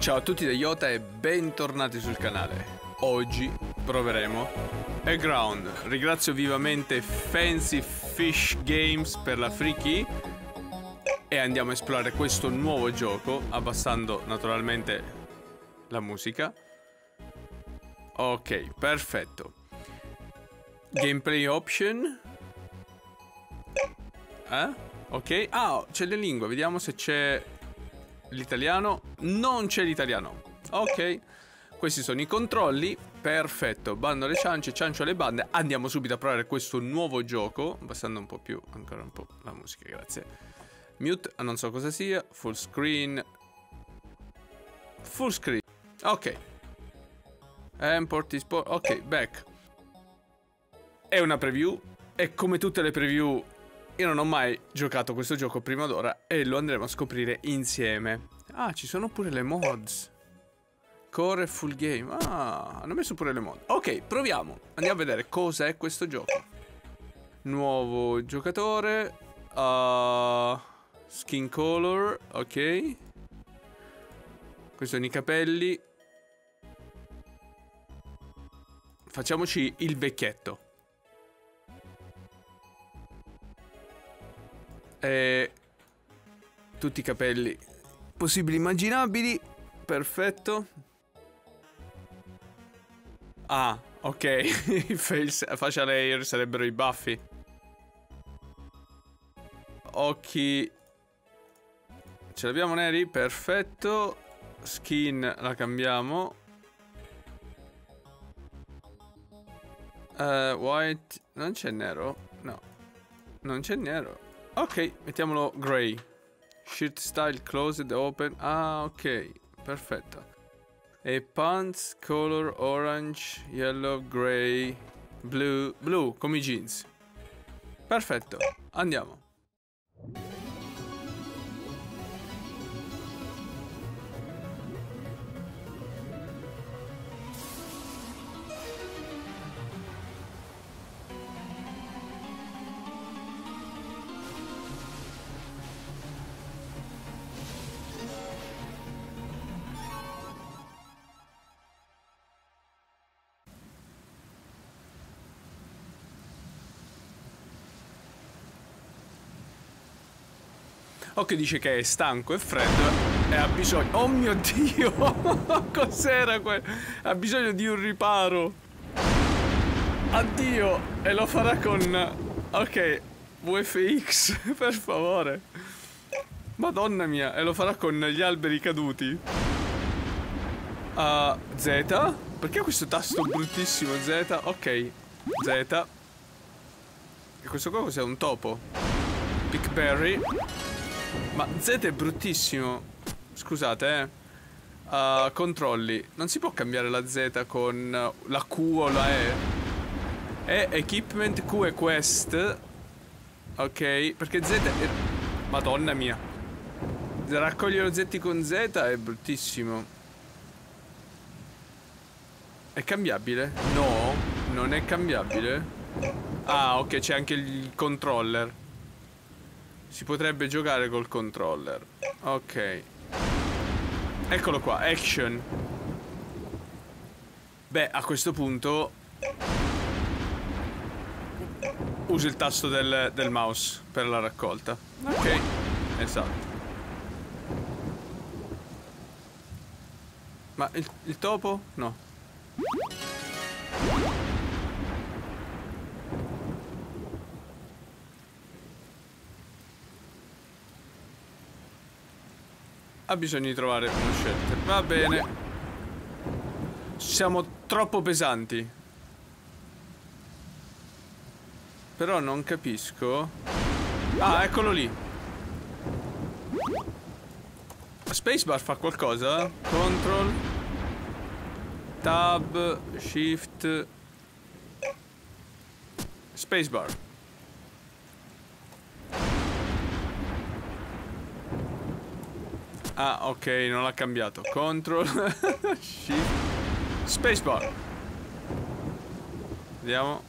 Ciao a tutti da Iota e bentornati sul canale. Oggi proveremo A Ground. Ringrazio vivamente Fancy Fish Games per la free key e andiamo a esplorare questo nuovo gioco abbassando naturalmente la musica. Ok, perfetto. Gameplay option. Eh? Ok. Ah, c'è le lingue. Vediamo se c'è l'italiano. Non c'è l'italiano. Ok. Questi sono i controlli. Perfetto. Bando alle ciance, ciancio alle bande. Andiamo subito a provare questo nuovo gioco. Abbassando un po' più, ancora un po' la musica, grazie. Mute, non so cosa sia. Full screen. Full screen. Ok. Import, export. Ok, back. È una preview. E come tutte le preview io non ho mai giocato questo gioco prima d'ora e lo andremo a scoprire insieme. Ah, ci sono pure le mods. Core full game. Ah, hanno messo pure le mod. Ok, proviamo. Andiamo a vedere cosa è questo gioco. Nuovo giocatore. Uh, skin color. Ok. Questi sono i capelli. Facciamoci il vecchietto. E tutti i capelli possibili immaginabili. Perfetto. Ah, ok. I hair sarebbero i baffi. Occhi. Ce l'abbiamo neri? Perfetto. Skin la cambiamo. Uh, white. Non c'è nero? No. Non c'è nero. Ok, mettiamolo gray. Shirt style closed, open. Ah, ok. Perfetto. E pants color orange, yellow, gray, blue, blue come i jeans. Perfetto. Andiamo. Occhio dice che è stanco e freddo e ha bisogno... Oh mio Dio! Cos'era quello? Ha bisogno di un riparo. Addio! E lo farà con... Ok, VFX, per favore. Madonna mia, e lo farà con gli alberi caduti. Uh, Z? Perché questo tasto bruttissimo? Z? Ok, Z. E questo qua cos'è? Un topo? Pickberry. Ma Z è bruttissimo. Scusate, eh. Uh, controlli. Non si può cambiare la Z con la Q o la E. E equipment Q e quest. Ok, perché Z è... Madonna mia. Raccogliere oggetti con Z è bruttissimo. È cambiabile? No, non è cambiabile. Ah, ok, c'è anche il controller. Si potrebbe giocare col controller. Ok. Eccolo qua, action. Beh, a questo punto... Uso il tasto del, del mouse per la raccolta. Ok, esatto. Ma il, il topo? No. Ha bisogno di trovare uno shelter. Va bene. Siamo troppo pesanti. Però non capisco. Ah, eccolo lì. Spacebar fa qualcosa? Control. Tab. Shift. Spacebar. Ah, ok, non l'ha cambiato. Control. Shift. Spacebar. Vediamo.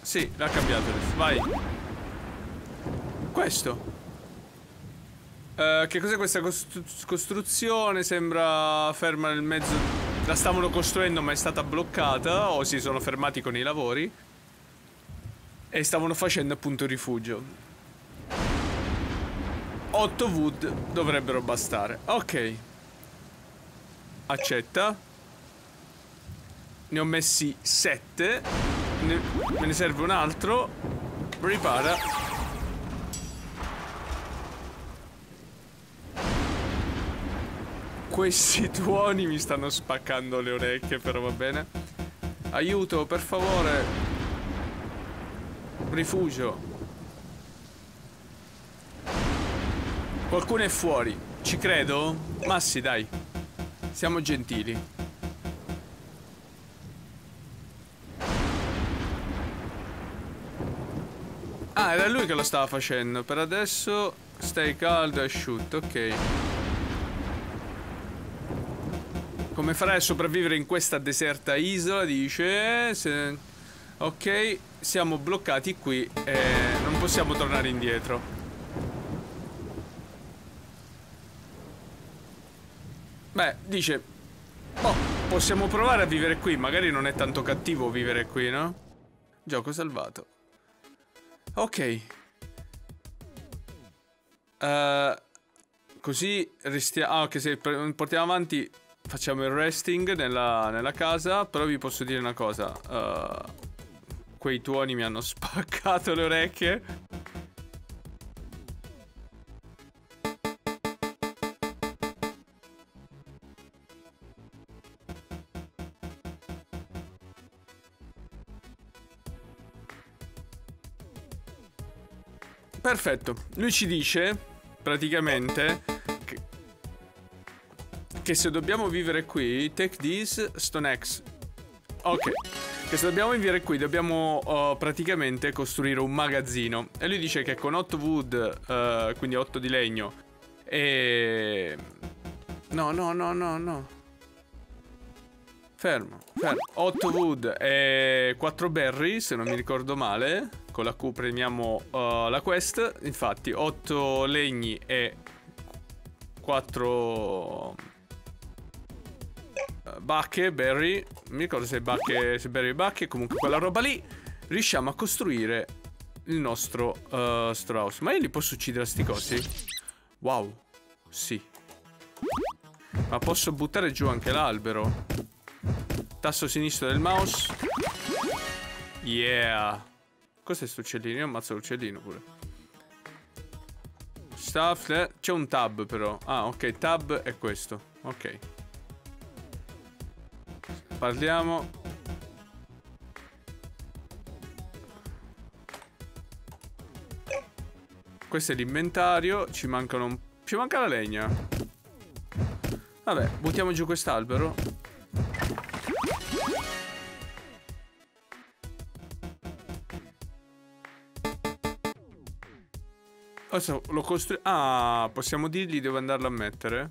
Sì, l'ha cambiato. Vai. Questo. Uh, che cos'è questa costru costruzione? Sembra ferma nel mezzo. La stavano costruendo ma è stata bloccata o si sono fermati con i lavori. E stavano facendo appunto rifugio. 8 wood dovrebbero bastare. Ok. Accetta. Ne ho messi 7. Ne me ne serve un altro. Ripara. Questi tuoni mi stanno spaccando le orecchie, però va bene. Aiuto, per favore. Rifugio. Qualcuno è fuori. Ci credo? Ma sì, dai. Siamo gentili. Ah, era lui che lo stava facendo. Per adesso stai caldo e asciutto, ok. Come farai a sopravvivere in questa deserta isola? Dice. Se... Ok, siamo bloccati qui e non possiamo tornare indietro. Beh, dice. Oh, possiamo provare a vivere qui. Magari non è tanto cattivo vivere qui, no? Gioco salvato. Ok. Uh, così restiamo... Ah, ok, se portiamo avanti facciamo il resting nella, nella, casa, però vi posso dire una cosa. Uh, quei tuoni mi hanno spaccato le orecchie. Perfetto, lui ci dice praticamente che se dobbiamo vivere qui, take this, stone X. Ok. Che se dobbiamo vivere qui dobbiamo uh, praticamente costruire un magazzino. E lui dice che con 8 wood, uh, quindi 8 di legno, e... No, no, no, no, no. Fermo, fermo. 8 wood e 4 berry, se non mi ricordo male. Con la Q premiamo uh, la quest. Infatti, 8 legni e 4 bacche, berry, mi ricordo se bacche, se berry bacche, comunque quella roba lì, riusciamo a costruire il nostro uh, Strauss. Ma io li posso uccidere a sti cosi? Wow, sì. Ma posso buttare giù anche l'albero? Tasto sinistro del mouse. Yeah. Cos'è questo uccellino? Io ammazzo l'uccellino pure. Stuff. Eh, c'è un tab però. Ah, ok. Tab è questo. Ok. Parliamo. Questo è l'inventario. Ci mancano un... Ci manca la legna. Vabbè, buttiamo giù quest'albero. Adesso lo costruiamo. Ah, possiamo dirgli dove andarlo a mettere?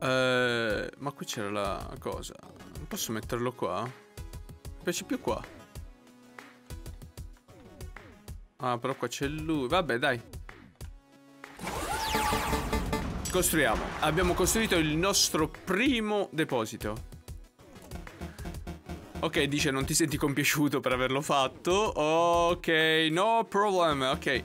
Eh, ma qui c'era la cosa. Non posso metterlo qua? Mi piace più qua. Ah, però qua c'è lui. Vabbè, dai. Costruiamo. Abbiamo costruito il nostro primo deposito. Ok, dice non ti senti compiaciuto per averlo fatto. Ok, no problem. Ok.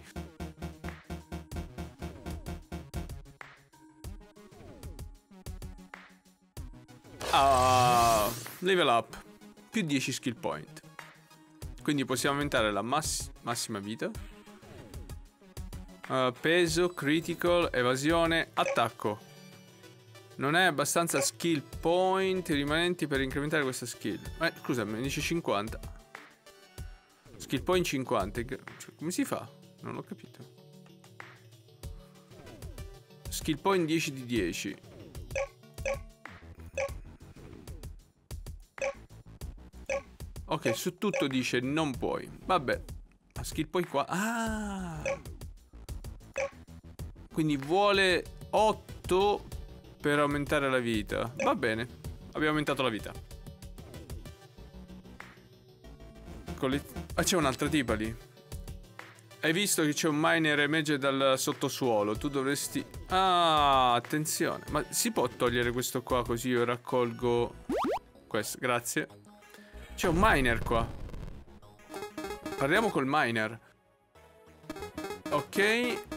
Uh, level up. Più 10 skill point. Quindi possiamo aumentare la mass massima vita. Uh, peso, critical, evasione, attacco. Non hai abbastanza skill point rimanenti per incrementare questa skill. Eh, scusami, mi dice 50. Skill point 50. Cioè, come si fa? Non l'ho capito. Skill point 10 di 10. Ok, su tutto dice non puoi. Vabbè. Ma skill poi qua. Ah! Quindi vuole 8 per aumentare la vita. Va bene. Abbiamo aumentato la vita. Ah, c'è un'altra tipa lì. Hai visto che c'è un miner emerge dal sottosuolo. Tu dovresti... Ah, attenzione. Ma si può togliere questo qua così io raccolgo... Questo, grazie. C'è un miner qua. Parliamo col miner. Ok.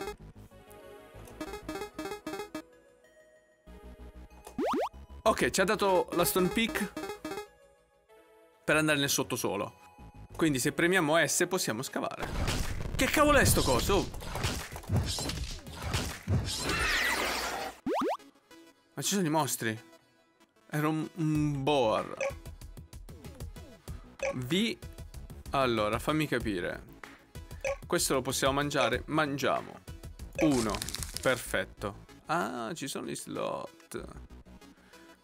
Ok, ci ha dato la stone peak per andare nel sottosuolo. Quindi se premiamo S possiamo scavare. Che cavolo è sto coso? Ma ci sono i mostri. Era un, un boar. V. Allora, fammi capire. Questo lo possiamo mangiare? Mangiamo. Uno. Perfetto. Ah, ci sono gli slot.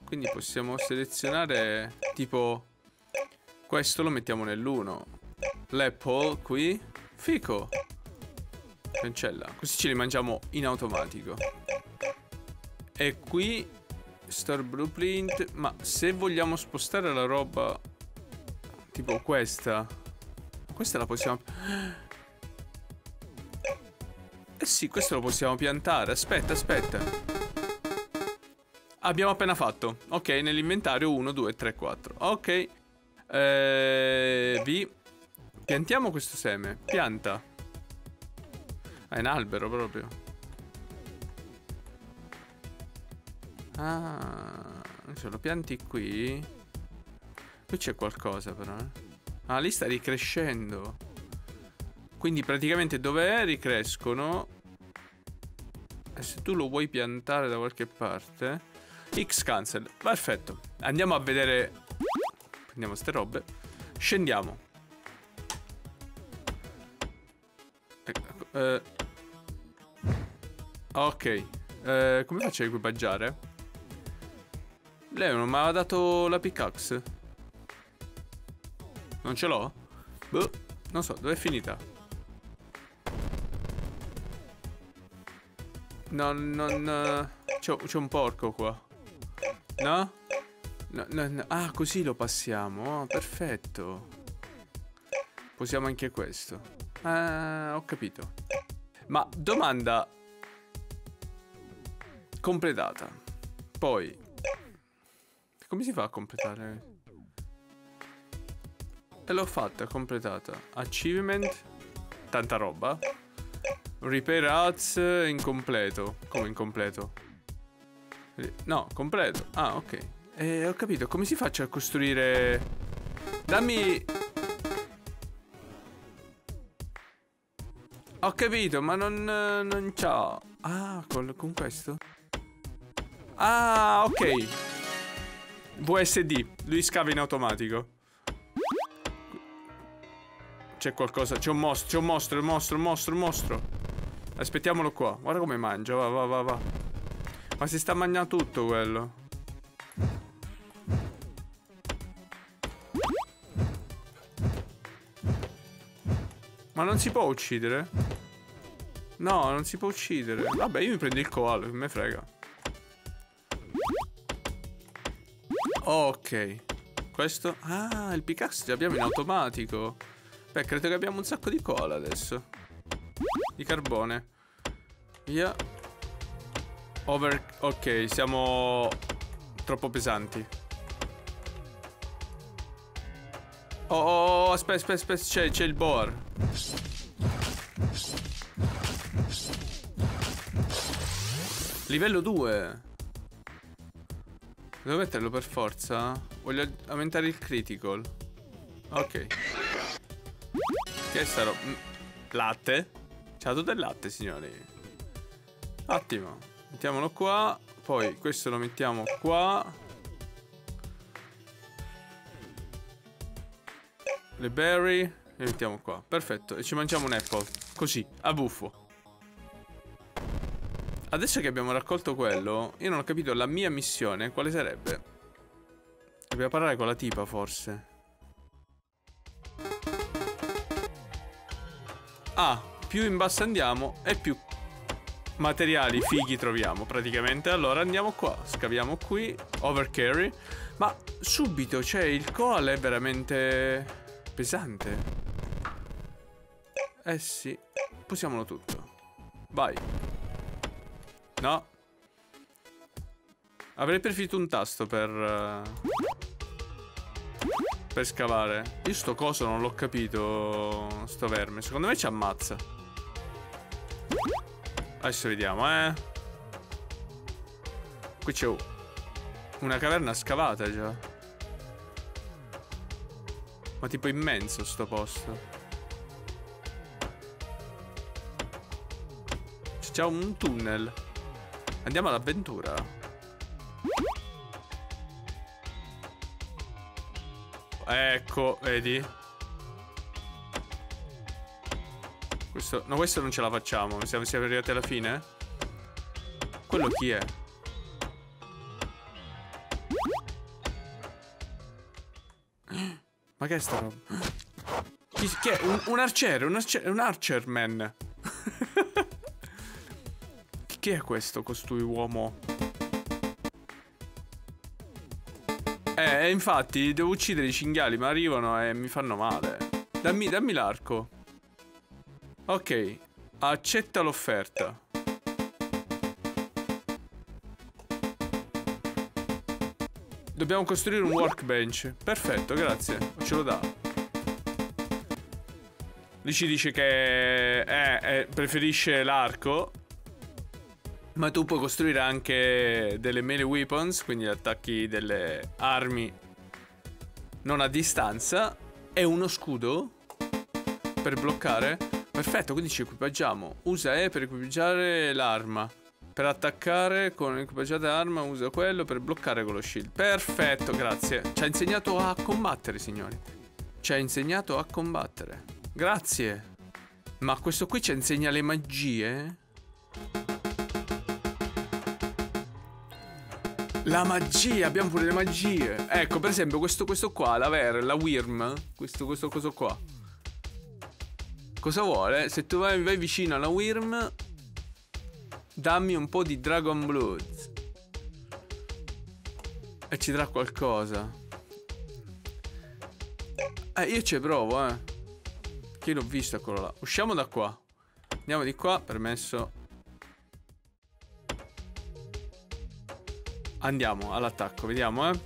Quindi possiamo selezionare tipo questo lo mettiamo nell'1. L'apple qui. Fico. Cancella. Così ce li mangiamo in automatico. E qui Store Blueprint. Ma se vogliamo spostare la roba tipo questa. Questa la possiamo... Eh sì, questo lo possiamo piantare. Aspetta, aspetta. Abbiamo appena fatto. Ok, nell'inventario 1, 2, 3, 4. Ok. Eh, vi piantiamo questo seme. Pianta. È un albero proprio. Ah, se lo pianti qui. Qui c'è qualcosa però. Eh. Ah, lì sta ricrescendo. Quindi praticamente dove è ricrescono. E se tu lo vuoi piantare da qualche parte. X cancel. Perfetto. Andiamo a vedere Prendiamo ste robe. Scendiamo. Eh, ok. Eh, come faccio a equipaggiare? Lei non mi ha dato la pickaxe. Non ce l'ho? Boh, non so, dove è finita? Non, non... C'è un porco qua. No? No, no, no. Ah, così lo passiamo. Oh, perfetto. Possiamo anche questo. Ah, ho capito. Ma domanda completata. Poi come si fa a completare? E l'ho fatta, completata. Achievement tanta roba. Repair ads incompleto. Come incompleto? No, completo. Ah, ok. Eh, ho capito, come si faccia a costruire... Dammi... Ho capito, ma non, non c'ho... Ah, con, con questo? Ah, ok. VSD, lui scava in automatico. C'è qualcosa, c'è un mostro, c'è un mostro, un mostro, un mostro, un mostro. Aspettiamolo qua. Guarda come mangia, va, va, va, va. Ma si sta mangiando tutto quello. Ma non si può uccidere? No, non si può uccidere. Vabbè, io mi prendo il koala, che me frega. Ok. Questo... Ah, il pickaxe ce l'abbiamo in automatico. Beh, credo che abbiamo un sacco di cola adesso. Di carbone. Via. Over... Ok, siamo... Troppo pesanti. Oh, oh, oh aspetta, aspetta, aspetta, c'è il boar. Livello 2. Devo metterlo per forza? Voglio aumentare il critical. Ok. Che sarò? Mm, latte? Tutto il latte, signori. Ottimo. Mettiamolo qua. Poi questo lo mettiamo qua. Le berry Le mettiamo qua Perfetto E ci mangiamo un apple Così A buffo Adesso che abbiamo raccolto quello Io non ho capito la mia missione Quale sarebbe? Dobbiamo parlare con la tipa forse Ah Più in basso andiamo E più materiali fighi troviamo praticamente Allora andiamo qua Scaviamo qui Overcarry Ma subito Cioè il koala è veramente pesante. Eh sì. Posiamolo tutto. Vai. No. Avrei preferito un tasto per... Uh, per scavare. Io sto coso non l'ho capito, sto verme. Secondo me ci ammazza. Adesso vediamo, eh. Qui c'è una caverna scavata già. Ma tipo immenso sto posto. C'è un tunnel. Andiamo all'avventura. Ecco, vedi? Questo, no, questo non ce la facciamo. Siamo, siamo arrivati alla fine? Quello chi è? Ma che è sta roba? Chi, chi è? Un, un arciere, un, arciere, un archerman. chi è questo, costui uomo? Eh, infatti, devo uccidere i cinghiali, ma arrivano e mi fanno male. Dammi, dammi l'arco. Ok, accetta l'offerta. Dobbiamo costruire un workbench. Perfetto, grazie. Ce lo dà. Lì ci dice che eh, eh, preferisce l'arco. Ma tu puoi costruire anche delle melee weapons, quindi attacchi delle armi non a distanza. E uno scudo per bloccare. Perfetto, quindi ci equipaggiamo. Usa E per equipaggiare l'arma. Per attaccare con l'equipaggiata arma usa quello per bloccare con lo shield. Perfetto, grazie. Ci ha insegnato a combattere, signori. Ci ha insegnato a combattere. Grazie. Ma questo qui ci insegna le magie? La magia, abbiamo pure le magie. Ecco, per esempio, questo, questo qua, la Ver, la Wyrm, questo, questo coso qua. Cosa vuole? Se tu vai, vai vicino alla Wyrm Dammi un po' di Dragon Blood E ci darà qualcosa. Eh, io ci provo, eh. Che l'ho visto quello là. Usciamo da qua. Andiamo di qua, permesso. Andiamo all'attacco, vediamo, eh.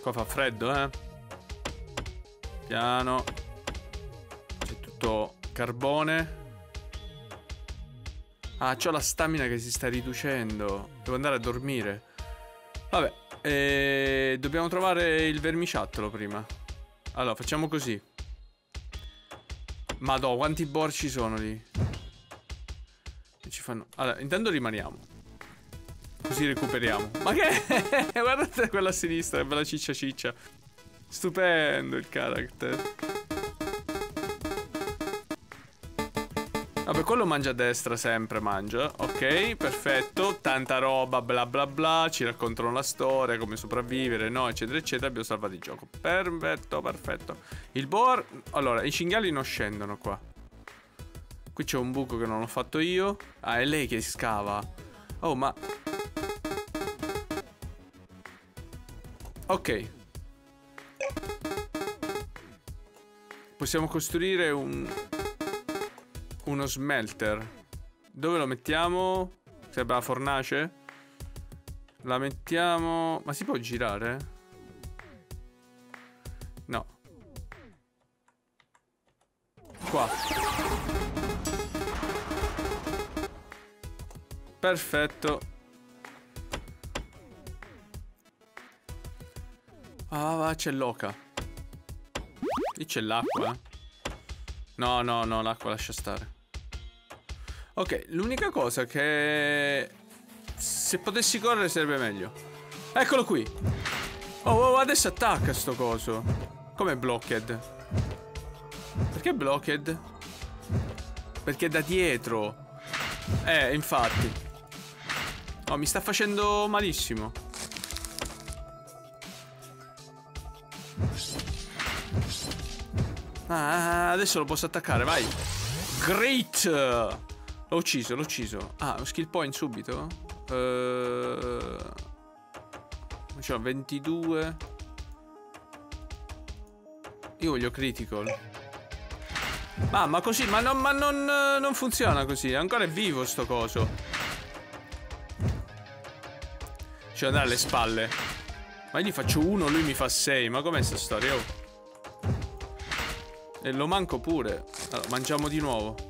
Qua fa freddo, eh. Piano. C'è tutto Carbone. Ah, c'ho la stamina che si sta riducendo. Devo andare a dormire. Vabbè, eh, dobbiamo trovare il vermiciattolo prima. Allora, facciamo così. Madò, quanti boar ci sono lì? Ci fanno... Allora, intanto rimaniamo. Così recuperiamo. Ma che? Guardate quella a sinistra, bella ciccia ciccia. Stupendo il character. Vabbè, quello mangia a destra sempre, mangia. Ok, perfetto. Tanta roba, bla bla bla. Ci raccontano la storia, come sopravvivere, no, eccetera, eccetera. Abbiamo salvato il gioco. Perfetto, perfetto. Il boar... Allora, i cinghiali non scendono qua. Qui c'è un buco che non ho fatto io. Ah, è lei che scava. Oh, ma... Ok. Possiamo costruire un uno smelter. Dove lo mettiamo? Serve la fornace? La mettiamo... Ma si può girare? No. Qua. Perfetto. Ah, c'è l'oca. Lì c'è l'acqua. Eh. No, no, no, l'acqua lascia stare. Ok, l'unica cosa che... Se potessi correre sarebbe meglio. Eccolo qui. Oh, oh, adesso attacca sto coso. Come blocked? Perché blocked? Perché da dietro. Eh, infatti. Oh, mi sta facendo malissimo. Ah, adesso lo posso attaccare, vai. Great! L'ho ucciso, l'ho ucciso. Ah, un skill point subito? Uh, diciamo 22. Io voglio critical. Ma, ma così, ma, non, ma non, non funziona così. Ancora è vivo sto coso. Ci devo andare alle spalle. Ma io gli faccio uno, lui mi fa sei. Ma com'è sta storia? Oh. E lo manco pure. Allora, mangiamo di nuovo.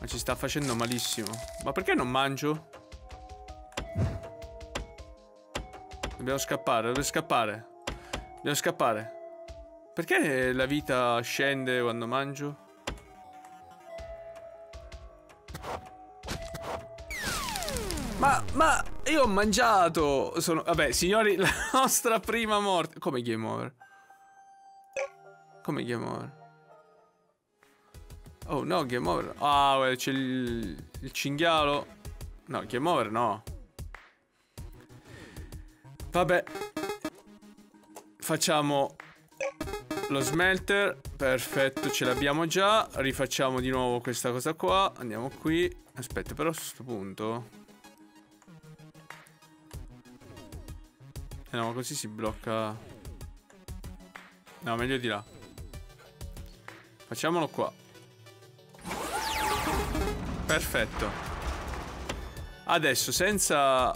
Ma ci sta facendo malissimo. Ma perché non mangio? Dobbiamo scappare, dobbiamo scappare. Dobbiamo scappare. Perché la vita scende quando mangio? Ma, ma, io ho mangiato! Sono, vabbè, signori, la nostra prima morte. Come game over? Come game over? Oh no, game over. Ah, c'è il, il cinghialo. No, game over no. Vabbè. Facciamo lo smelter, perfetto, ce l'abbiamo già. Rifacciamo di nuovo questa cosa qua. Andiamo qui. Aspetta, però a questo punto... Eh no, così si blocca... No, meglio di là. Facciamolo qua. Perfetto. Adesso, senza...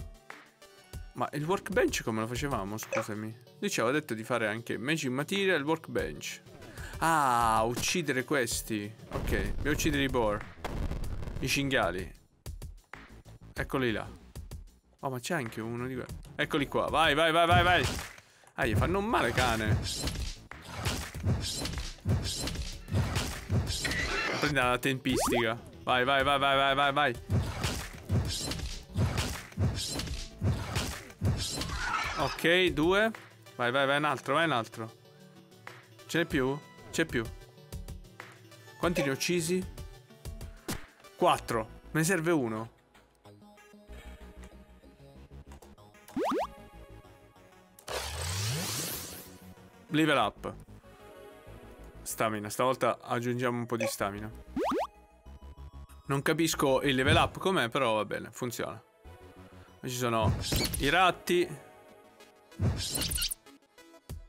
Ma il workbench come lo facevamo, scusami? Lui ci aveva detto di fare anche Magic Material Workbench. Ah, uccidere questi. Ok, dobbiamo uccidere i boar. I cinghiali. Eccoli là. Oh, ma c'è anche uno di quelli. Eccoli qua. Vai, vai, vai, vai, vai. Ah, gli fanno male, cane. Prendi la tempistica. Vai, vai, vai, vai, vai, vai, vai. Ok, due. Vai, vai, vai un altro, vai un altro. Ce n'è più? C'è più. Quanti ne ho uccisi? Quattro. Me ne serve uno. Level up. Stamina. Stavolta aggiungiamo un po' di stamina. Non capisco il level up com'è, però va bene, funziona. Ci sono i ratti.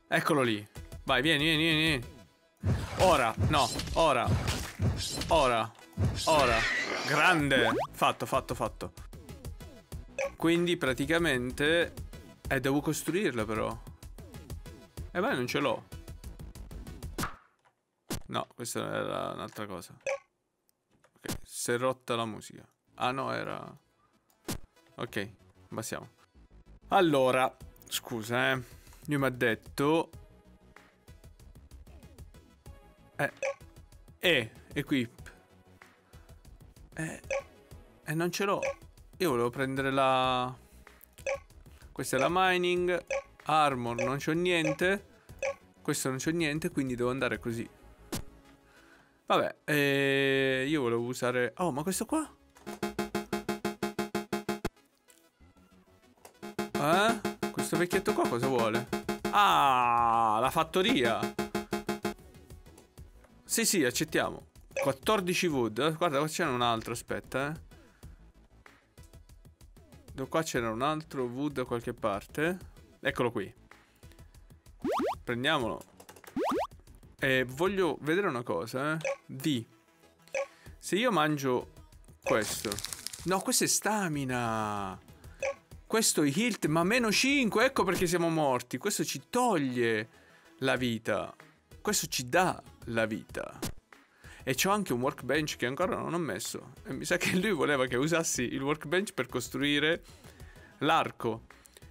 Eccolo lì. Vai, vieni, vieni, vieni. Ora, no, ora. Ora. Ora. Grande. Fatto, fatto, fatto. Quindi praticamente... Eh, devo costruirla però. Eh beh, non ce l'ho. No, questa era un'altra cosa. Si è rotta la musica. Ah no, era... Ok, passiamo. Allora, scusa, eh. Lui mi ha detto... Eh, eh, equip. Eh, eh, non ce l'ho. Io volevo prendere la... Questa è la mining. Armor, non c'ho niente. Questo non c'ho niente, quindi devo andare così. Vabbè, eh, io volevo usare... Oh, ma questo qua? Eh? Questo vecchietto qua cosa vuole? Ah, la fattoria. Sì, sì, accettiamo. 14 wood. Guarda, qua c'era un altro, aspetta, eh. Qua c'era un altro wood da qualche parte. Eccolo qui. Prendiamolo. E voglio vedere una cosa, eh. D. Se io mangio questo. No, questo è stamina. Questo è Hilt, ma meno 5, ecco perché siamo morti. Questo ci toglie la vita. Questo ci dà la vita. E c'ho anche un workbench che ancora non ho messo. E mi sa che lui voleva che usassi il workbench per costruire l'arco.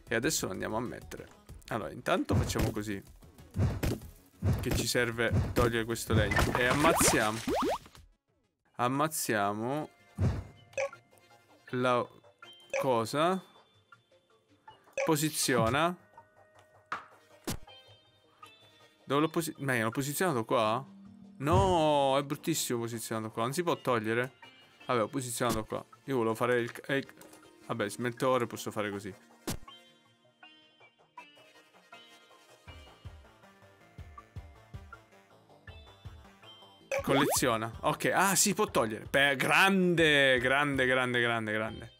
E adesso lo andiamo a mettere. Allora, intanto facciamo così. Che ci serve togliere questo legno. E ammazziamo. Ammazziamo. La cosa. Posiziona. Dove l'ho posizionato? Ma l'ho posizionato qua? No, è bruttissimo posizionato qua. Non si può togliere? Vabbè, ho posizionato qua. Io volevo fare il... il... Vabbè, smeltore posso fare così. Colleziona. Ok, ah, si può togliere. Beh, grande, grande, grande, grande, grande.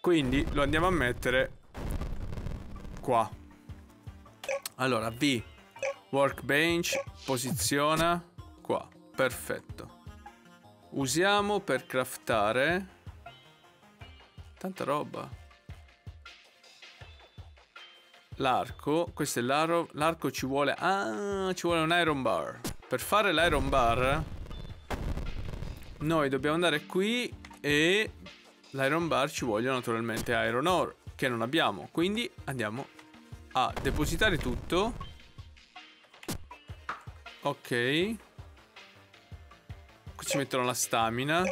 Quindi lo andiamo a mettere qua. Allora, V. Workbench, posiziona. qua. Perfetto. Usiamo per craftare... Tanta roba. L'arco, questo è l'aro, l'arco ci vuole... Ah, ci vuole un iron bar. Per fare l'iron bar... Noi dobbiamo andare qui e... L'iron bar ci vogliono naturalmente iron ore, che non abbiamo. Quindi andiamo a depositare tutto. Ok. Qui ci mettono la stamina.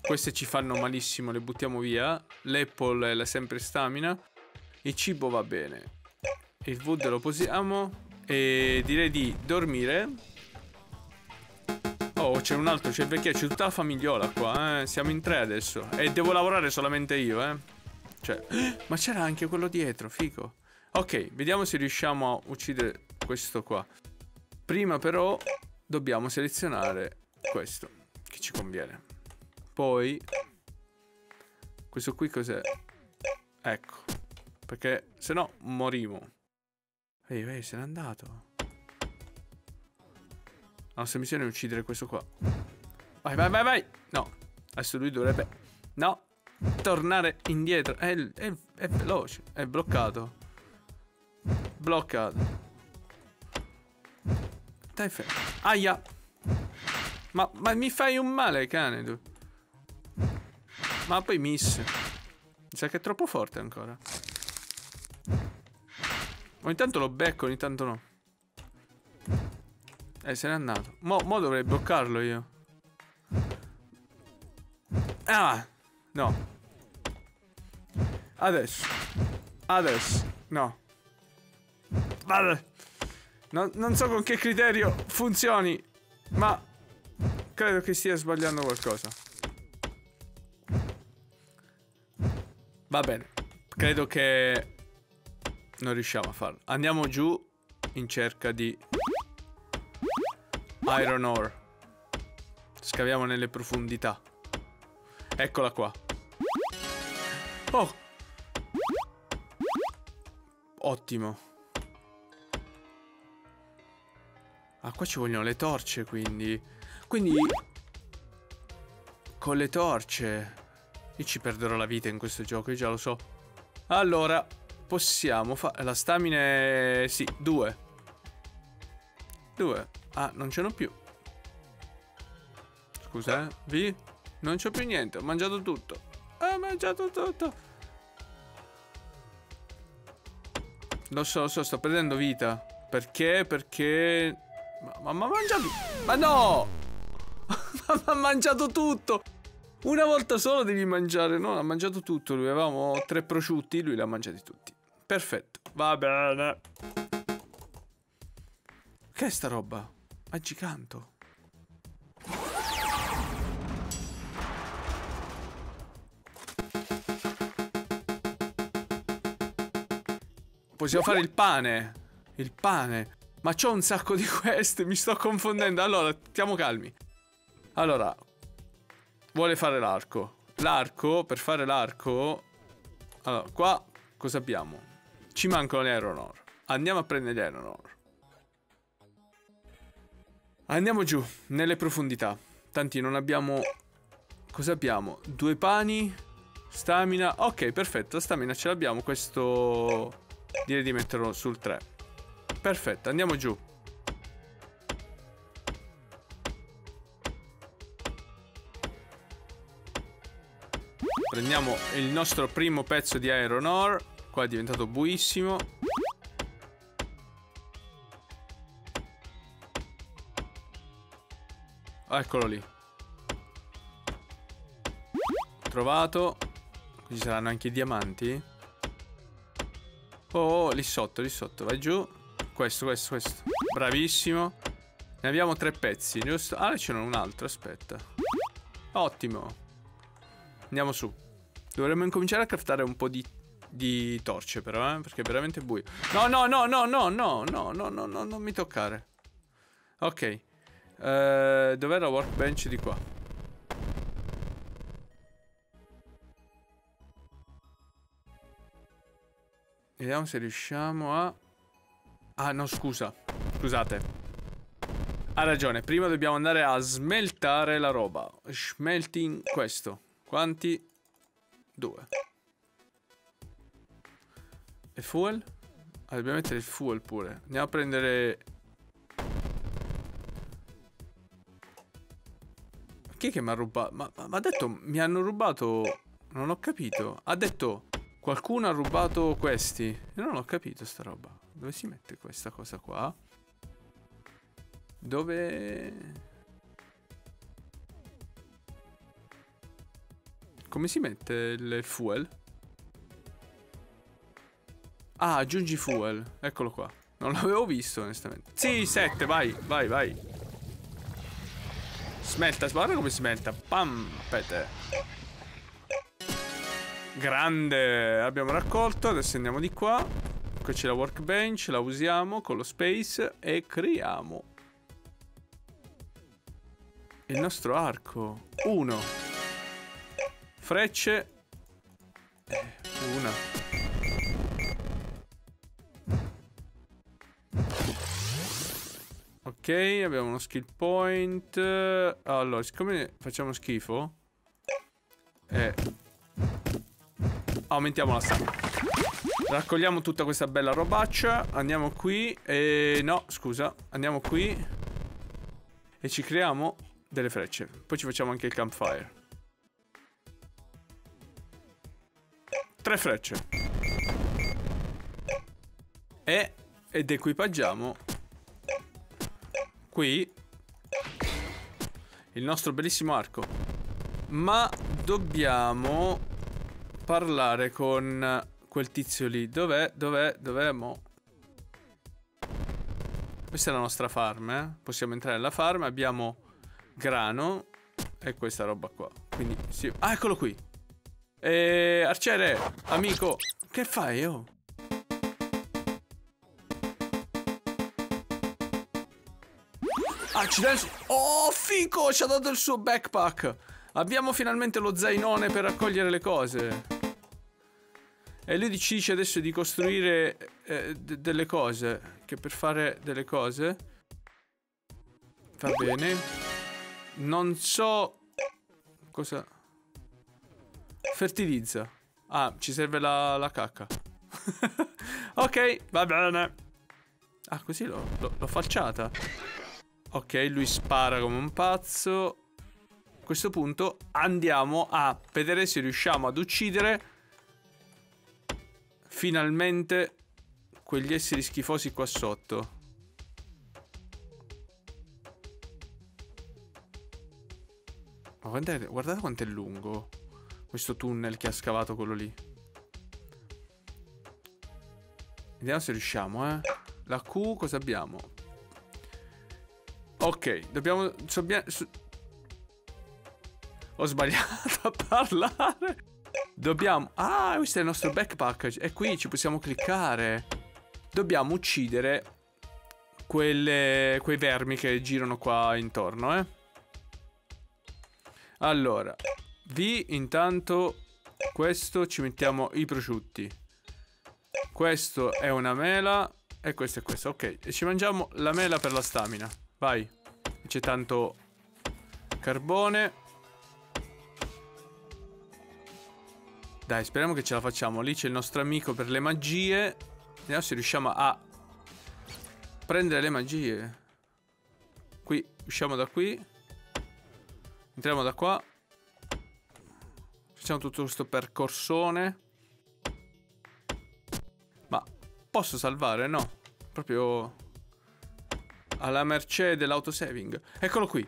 Queste ci fanno malissimo, le buttiamo via. L'apple è la sempre stamina. Il cibo va bene. Il wood lo posiamo. E direi di dormire. C'è un altro, c'è il vecchio, c'è tutta la famigliola qua, eh. Siamo in tre adesso. E devo lavorare solamente io, eh. Cioè, ma c'era anche quello dietro, figo. Ok, vediamo se riusciamo a uccidere questo qua. Prima però dobbiamo selezionare questo, che ci conviene. Poi, questo qui cos'è? Ecco. Perché se no morimo. Ehi, ehi, se n'è andato. La nostra missione è uccidere questo qua. Vai, vai, vai, vai. No. Adesso lui dovrebbe... No. Tornare indietro. È, è, è veloce. È bloccato. Bloccato. Dai, fermo. Aia. Ma, ma mi fai un male, cane, tu. Ma poi miss. Mi sa che è troppo forte ancora. Ogni tanto lo becco, ogni tanto no. Eh, se n'è andato. Mo, mo dovrei bloccarlo io. Ah! No. Adesso. Adesso. No. Vale. No, non so con che criterio funzioni, ma credo che stia sbagliando qualcosa. Va bene. Credo che non riusciamo a farlo. Andiamo giù in cerca di iron ore. Scaviamo nelle profondità. Eccola qua. Oh! Ottimo. Ah, qua ci vogliono le torce, quindi. Quindi... Con le torce... Io ci perderò la vita in questo gioco, io già lo so. Allora, possiamo fare... La stamina è... Sì, due. Due. Ah, non ce n'ho più. Scusa, eh. Vi? Non c'ho più niente, ho mangiato tutto. Ho mangiato tutto. Lo so, lo so, sto perdendo vita. Perché? Perché... Ma mi ha mangiato... Ma no! ma ha mangiato tutto! Una volta solo devi mangiare, no? Ha mangiato tutto lui. Avevamo tre prosciutti, lui li ha mangiati tutti. Perfetto, va bene. Che è sta roba? Magicanto. Possiamo fare il pane. Il pane. Ma c'ho un sacco di queste, mi sto confondendo. Allora, stiamo calmi. Allora, vuole fare l'arco. L'arco, per fare l'arco... Allora, qua cosa abbiamo? Ci mancano le Iron Ore. Andiamo a prendere gli Iron Ore. Andiamo giù, nelle profondità. Tanti non abbiamo... Cosa abbiamo? Due pani, stamina. Ok, perfetto, stamina ce l'abbiamo. Questo... Direi di metterlo sul 3. Perfetto, andiamo giù. Prendiamo il nostro primo pezzo di Iron Ore. Qua è diventato buissimo. Eccolo lì. Trovato. Ci saranno anche i diamanti. Oh, oh, lì sotto, lì sotto. Vai giù. Questo, questo, questo. Bravissimo. Ne abbiamo tre pezzi, giusto? Ah, ce n'è un altro, aspetta. Ottimo. Andiamo su. Dovremmo incominciare a craftare un po' di di torce però, eh? Perché è veramente buio. No, no, no, no, no, no, no, no, no, no, non mi toccare. Ok. Uh, Dov'è la workbench di qua? Vediamo se riusciamo a... Ah, no, scusa. Scusate. Ha ragione, prima dobbiamo andare a smeltare la roba. Smelting questo. Quanti? Due. E fuel? Ah, dobbiamo mettere il fuel pure. Andiamo a prendere... Chi è che mi ha rubato? Ma ha detto, mi hanno rubato... Non ho capito. Ha detto, qualcuno ha rubato questi. Io non ho capito sta roba. Dove si mette questa cosa qua? Dove... Come si mette il fuel? Ah, aggiungi fuel. Eccolo qua. Non l'avevo visto, onestamente. Sì, 7, vai, vai, vai. Smelta, guarda come smelta. Pam, pete. Grande. Abbiamo raccolto, adesso andiamo di qua. Qui c'è la workbench, la usiamo con lo space e creiamo il nostro arco. Uno. Frecce. Eh, una. Ok, abbiamo uno skill point. Allora, siccome facciamo schifo, eh, aumentiamo la stamina. Raccogliamo tutta questa bella robaccia. Andiamo qui. E no, scusa. Andiamo qui. E ci creiamo delle frecce. Poi ci facciamo anche il campfire. Tre frecce. E, ed equipaggiamo qui il nostro bellissimo arco. Ma dobbiamo parlare con quel tizio lì. Dov'è? Dov'è? Dov'è? Mo? Questa è la nostra farm, eh? Possiamo entrare nella farm. Abbiamo grano e questa roba qua. Quindi sì. Ah, eccolo qui. E arciere, amico, che fai, oh? Accidenti. Oh, fico, ci ha dato il suo backpack. Abbiamo finalmente lo zainone per raccogliere le cose. E lui ci dice adesso di costruire eh, delle cose. Che per fare delle cose... Va bene. Non so cosa... Fertilizza. Ah, ci serve la, la cacca. ok, va bene. Ah, così l'ho falciata. Ok, lui spara come un pazzo. A questo punto andiamo a vedere se riusciamo ad uccidere finalmente quegli esseri schifosi qua sotto. Ma guardate, guardate quanto è lungo questo tunnel che ha scavato quello lì. Vediamo se riusciamo, eh. La Q cosa abbiamo? Ok, dobbiamo... Ho sbagliato a parlare. Dobbiamo... Ah, questo è il nostro backpack. E qui ci possiamo cliccare. Dobbiamo uccidere quelle... quei vermi che girano qua intorno, eh. Allora, vi intanto questo ci mettiamo i prosciutti. Questo è una mela e questo è questo. Ok, e ci mangiamo la mela per la stamina. Vai. C'è tanto carbone. Dai, speriamo che ce la facciamo. Lì c'è il nostro amico per le magie. Vediamo se riusciamo a prendere le magie. Qui, usciamo da qui. Entriamo da qua. Facciamo tutto questo percorsone. Ma posso salvare? No. Proprio alla mercé dell'autosaving. Eccolo qui.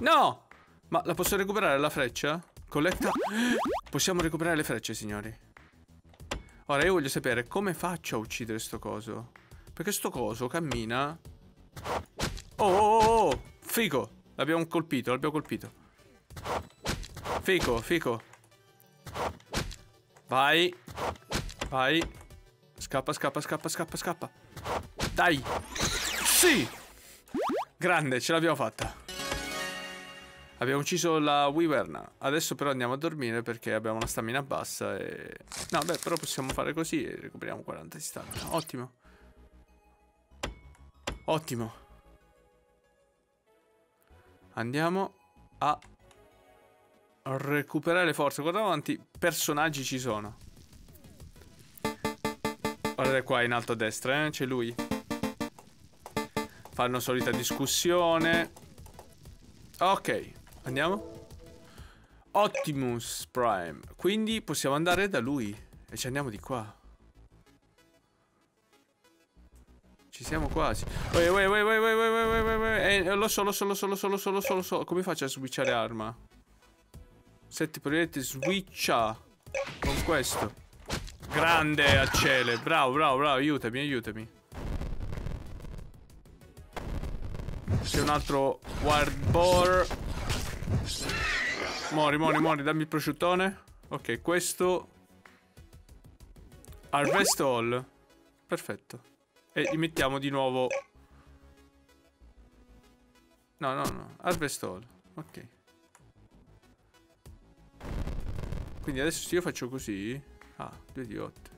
No! Ma la posso recuperare la freccia? Colletta. Possiamo recuperare le frecce, signori. Ora io voglio sapere come faccio a uccidere sto coso. Perché sto coso cammina. Oh, oh, oh, oh. Figo. L'abbiamo colpito, l'abbiamo colpito. Fico, fico. Vai. Vai. Scappa, scappa, scappa, scappa, scappa. Dai. Sì. Grande, ce l'abbiamo fatta. Abbiamo ucciso la Wyverna. Adesso però andiamo a dormire perché abbiamo una stamina bassa e... No, beh, però possiamo fare così e recuperiamo 40 di stamina. Ottimo. Ottimo. Andiamo a recuperare le forze. Guarda quanti personaggi ci sono. Guardate qua in alto a destra, eh? c'è lui. Fanno solita discussione. Ok, andiamo. Optimus Prime. Quindi possiamo andare da lui. E ci andiamo di qua. Ci siamo quasi. Oi, oi, oi, oi, oi, oi, oi, oi, oi. Eh, lo so, lo so, lo so, lo so, lo so, lo so, lo so. Come faccio a switchare arma? Sette proiettili, switcha. Con questo. Grande accele. Bravo, bravo, bravo. Aiutami, aiutami. C'è un altro wild boar. Mori, mori, mori. Dammi il prosciuttone. Ok, questo. Harvest all. Perfetto. E gli mettiamo di nuovo... No, no, no. Harvest all. Ok. Quindi adesso se io faccio così... Ah, 2 di 8.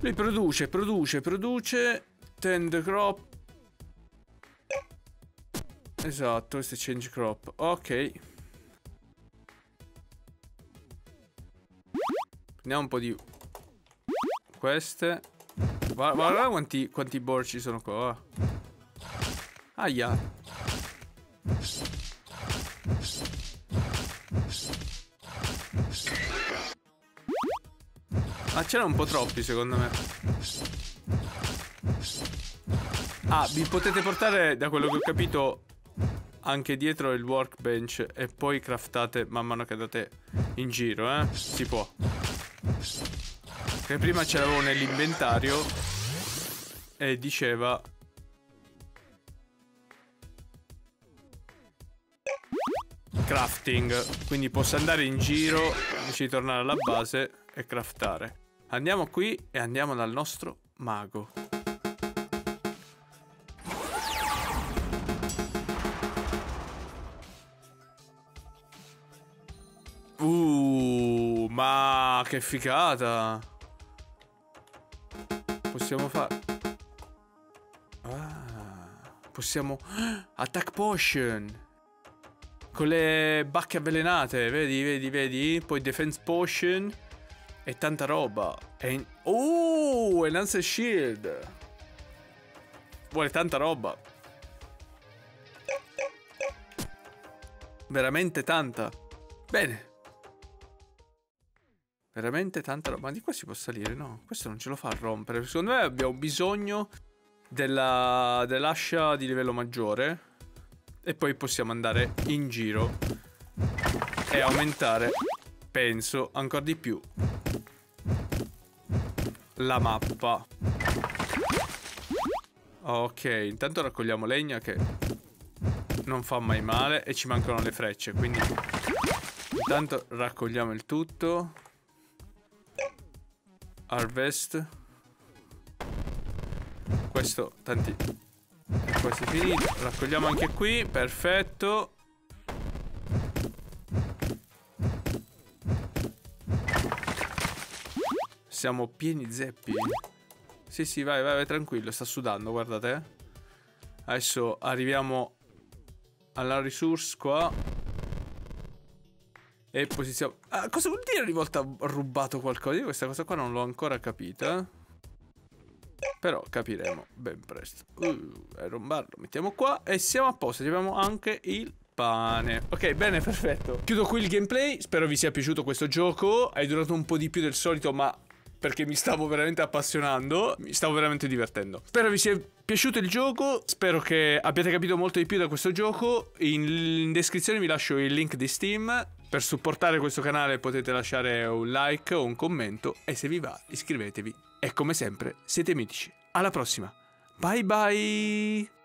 Lui produce, produce, produce... Tend crop. Esatto, questo è change crop. Ok. Prendiamo un po' di... Queste. Guarda, guarda quanti, quanti ci sono qua. Aia. Ma c'erano un po' troppi secondo me. Ah, vi potete portare, da quello che ho capito, anche dietro il workbench e poi craftate man mano che andate in giro, eh? Si può. Che prima ce l'avevo nell'inventario e diceva crafting. Quindi posso andare in giro invece di tornare alla base e craftare. Andiamo qui e andiamo dal nostro mago. Che figata! Possiamo fare... Ah, possiamo... Attack Potion! Con le bacche avvelenate, vedi, vedi, vedi? Poi Defense Potion e tanta roba. E... Oh, Enhanced Shield! Vuole tanta roba. Veramente tanta. Bene. Veramente tanta roba. Ma di qua si può salire? No, questo non ce lo fa a rompere. Secondo me abbiamo bisogno dell'ascia dell di livello maggiore. E poi possiamo andare in giro e aumentare, penso, ancora di più la mappa. Ok, intanto raccogliamo legna che non fa mai male e ci mancano le frecce, quindi intanto raccogliamo il tutto. Harvest. Questo, tanti... Questo è finito. Raccogliamo anche qui, perfetto. Siamo pieni zeppi. Sì, sì, vai, vai, vai, tranquillo, sta sudando, guardate. Adesso arriviamo alla resource qua. E posizione... Ah, cosa vuol dire ogni volta rubato qualcosa? Io questa cosa qua non l'ho ancora capita. Però capiremo ben presto. Uh, Iron Bar lo mettiamo qua e siamo a posto. Abbiamo anche il pane. Ok, bene, perfetto. Chiudo qui il gameplay. Spero vi sia piaciuto questo gioco. È durato un po' di più del solito, ma perché mi stavo veramente appassionando, mi stavo veramente divertendo. Spero vi sia piaciuto il gioco, spero che abbiate capito molto di più da questo gioco. In, in descrizione vi lascio il link di Steam. Per supportare questo canale potete lasciare un like o un commento e se vi va iscrivetevi. E come sempre siete mitici. Alla prossima. Bye bye!